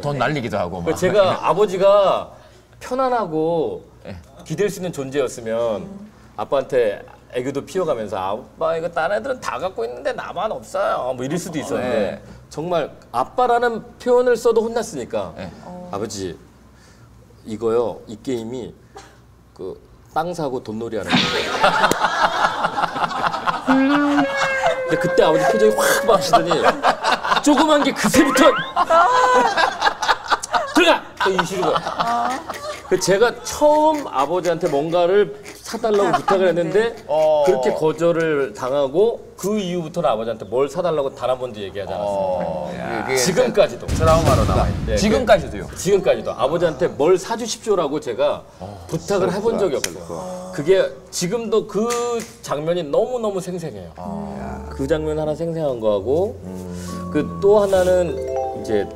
돈 날리기도 하고 막. 그러니까 제가 아버지가 편안하고 기댈 수 있는 존재였으면 아빠한테 애교도 피워가면서 아빠 이거 다른 애들은 다 갖고 있는데 나만 없어요 뭐 이럴 수도 있었는데 네. 정말 아빠라는 표현을 써도 혼났으니까 네. 아버지 이거요 이 게임이 그 땅 사고 돈놀이 하는 거예요. 근데 그때 아버지 표정이 확 바뀌시더니 조그만 게 그새부터 들어가! 또 거야. 그 제가 처음 아버지한테 뭔가를 사달라고 부탁을 했는데 어. 그렇게 거절을 당하고 그 이후부터는 아버지한테 뭘 사달라고 단 한 번도 얘기하지 않았어요. 어, 이게 지금까지도. 트라우마로 남아 있네. 네, 지금까지도요. 지금까지도 아버지한테 뭘 사주십시오라고 제가 부탁을 해본 적이 없어요. 그게 지금도 그 장면이 너무너무 생생해요. 그 장면 하나 생생한 거하고 그 또 하나는 이제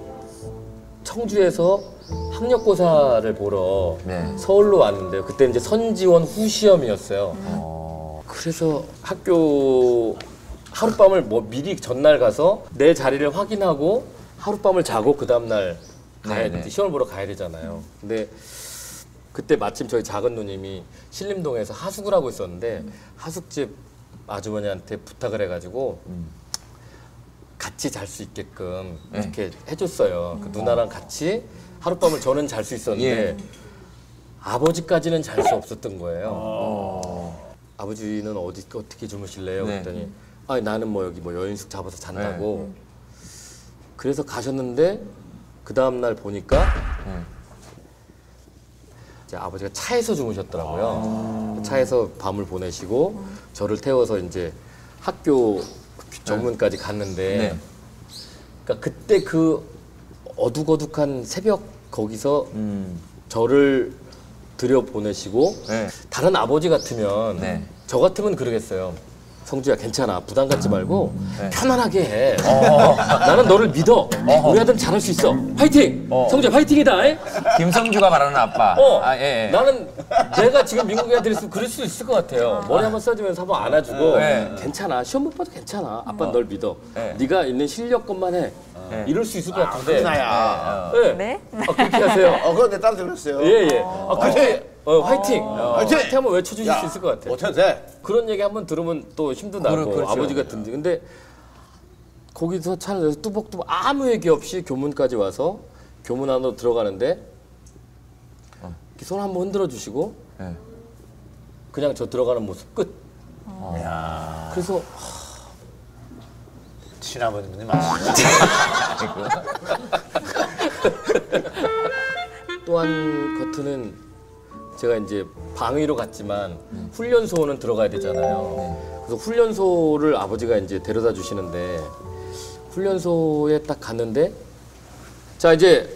청주에서 학력고사를 보러 네. 서울로 왔는데요. 그때 이제 선지원 후 시험이었어요. 그래서 학교 하룻밤을 뭐 미리 전날 가서 내 자리를 확인하고 하룻밤을 자고 그 다음날 가야 네, 네. 시험을 보러 가야 되잖아요. 근데 그때 마침 저희 작은 누님이 신림동에서 하숙을 하고 있었는데 하숙집 아주머니한테 부탁을 해가지고 같이 잘 수 있게끔 네. 이렇게 해줬어요. 그 누나랑 같이 하룻밤을 저는 잘 수 있었는데 예. 아버지까지는 잘 수 없었던 거예요. 아버지는 어디 어떻게 주무실래요? 네. 그랬더니 아 나는 뭐 여기 뭐 여인숙 잡아서 잔다고. 그래서 가셨는데 그 다음 날 보니까 네. 이제 아버지가 차에서 주무셨더라고요. 차에서 밤을 보내시고 저를 태워서 이제 학교 정문까지 갔는데 네. 그러니까 그때 그 어둑어둑한 새벽 거기서 음. 저를 들여 보내시고 네. 다른 아버지 같으면 네. 저 같으면 그러겠어요. 성주야 괜찮아 부담 갖지 말고 네. 편안하게 해. 어, 나는 너를 믿어. 우리 아들 잘할 수 있어. 화이팅. 어. 성주야 화이팅이다. 에? 김성주가 말하는 아빠. 어, 아, 예, 예. 나는 내가 지금 미국에 들었으면 그럴 수 있을 것 같아요. 머리 한번 써주면서 한번 안아주고 네. 괜찮아. 시험 못 봐도 괜찮아. 아빠 널 믿어. 네. 네가 있는 실력것만 해. 네. 이럴 수 있을 것 같은데. 나야. 네. 네? 아, 그렇게 하세요. 어, 그거 내 딸한테 그랬어요. 예, 예. 아, 그렇게 어, 화이팅. 어, 화이팅! 화이팅 한번 외쳐주실 야, 수 있을 것 같아요. 어떻게 돼? 그런 얘기 한번 들으면 또 힘도 나고 그렇- 그렇죠. 아버지가 든지. 근데 거기서 차를 내서 뚜벅뚜벅 아무 얘기 없이 교문까지 와서 교문 안으로 들어가는데 이렇게 손 한번 흔들어 주시고 네. 그냥 저 들어가는 모습 끝. 그래서 친아버님이 맞습니다. 또한 커트는 제가 이제 방위로 갔지만 훈련소는 들어가야 되잖아요. 그래서 훈련소를 아버지가 이제 데려다 주시는데 훈련소에 딱 갔는데 자 이제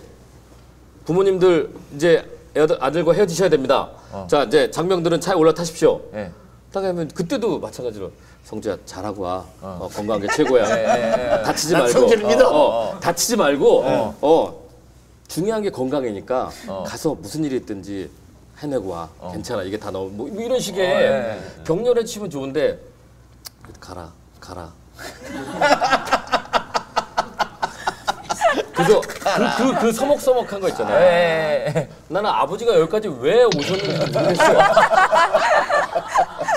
부모님들 이제 애들, 아들과 헤어지셔야 됩니다. 자 이제 장병들은 차에 올라타십시오. 예. 딱 하면 그때도 마찬가지로 성주야 잘하고 와. 어, 건강한 게 최고야. 다치지 난 말고. 성주를 믿어. 어, 어, 다치지 말고 어, 중요한 게 건강이니까 가서 무슨 일이 있든지 해내고 와. 괜찮아. 이게 다 너무 뭐 이런 식의 예. 격려를 치면 좋은데 가라 가라 그래서 그, 그, 그 서먹서먹한 거 있잖아요 예, 예. 나는 아버지가 여기까지 왜 오셨는지 모르겠어요.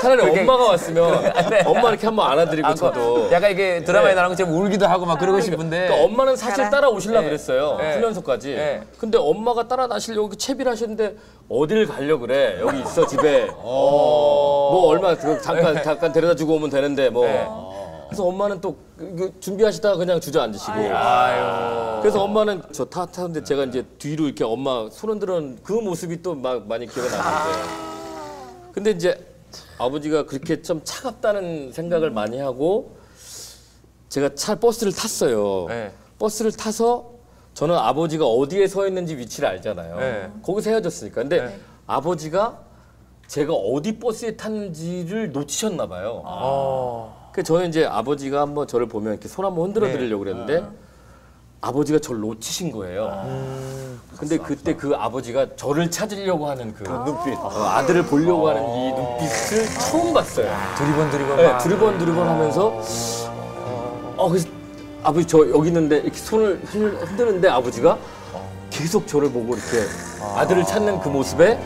차라리 엄마가 왔으면 엄마 이렇게 한번 안아드리고 아, 저도. 그 약간 이게 드라마에 나오는 것처럼 울기도 하고 막 그러고 싶은데. 그러니까 엄마는 사실. 따라 오시려 네. 그랬어요. 네. 훈련소까지. 네. 근데 엄마가 따라 나시려고 채비를 하시는데 어딜 가려 그래? 여기 있어 집에. 뭐 얼마 그 잠깐 잠깐 데려다 주고 오면 되는데 뭐. 네. 그래서 엄마는 또 그- 그 준비하시다가 그냥 주저앉으시고. 아유. 그래서 엄마는 저 타 타는데 제가 이제 뒤로 이렇게 엄마 손 흔들은 그 모습이 또 막 많이 기억이 나는데. 근데 이제 아버지가 그렇게 좀 차갑다는 생각을 많이 하고 제가 차 버스를 탔어요. 네. 버스를 타서 저는 아버지가 어디에 서 있는지 위치를 알잖아요. 네. 거기서 헤어졌으니까. 근데 아버지가 제가 어디 버스에 탔는지를 놓치셨나 봐요. 어. 그 저는 이제 아버지가 한번 저를 보면 이렇게 손 한번 흔들어 네. 드리려고 그랬는데 아버지가 저를 놓치신 거예요. 근데 그때 그 아버지가 저를 찾으려고 하는 그 눈빛, 어, 아들을 보려고 하는 이 눈빛을 처음 봤어요. 두리번 두리번 네, 막. 두리번 두리번 하면서 어 그래서 아버지 저 여기 있는데 이렇게 손을 흔- 흔드는데 아버지가 계속 저를 보고 이렇게 아들을 찾는 그 모습에